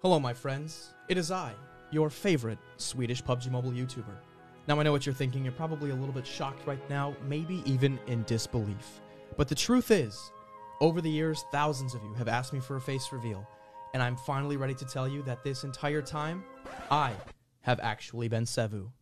Hello, my friends. It is I, your favorite Swedish PUBG Mobile YouTuber. Now, I know what you're thinking. You're probably a little bit shocked right now, maybe even in disbelief. But the truth is, over the years, thousands of you have asked me for a face reveal, and I'm finally ready to tell you that this entire time, I have actually been Sevou.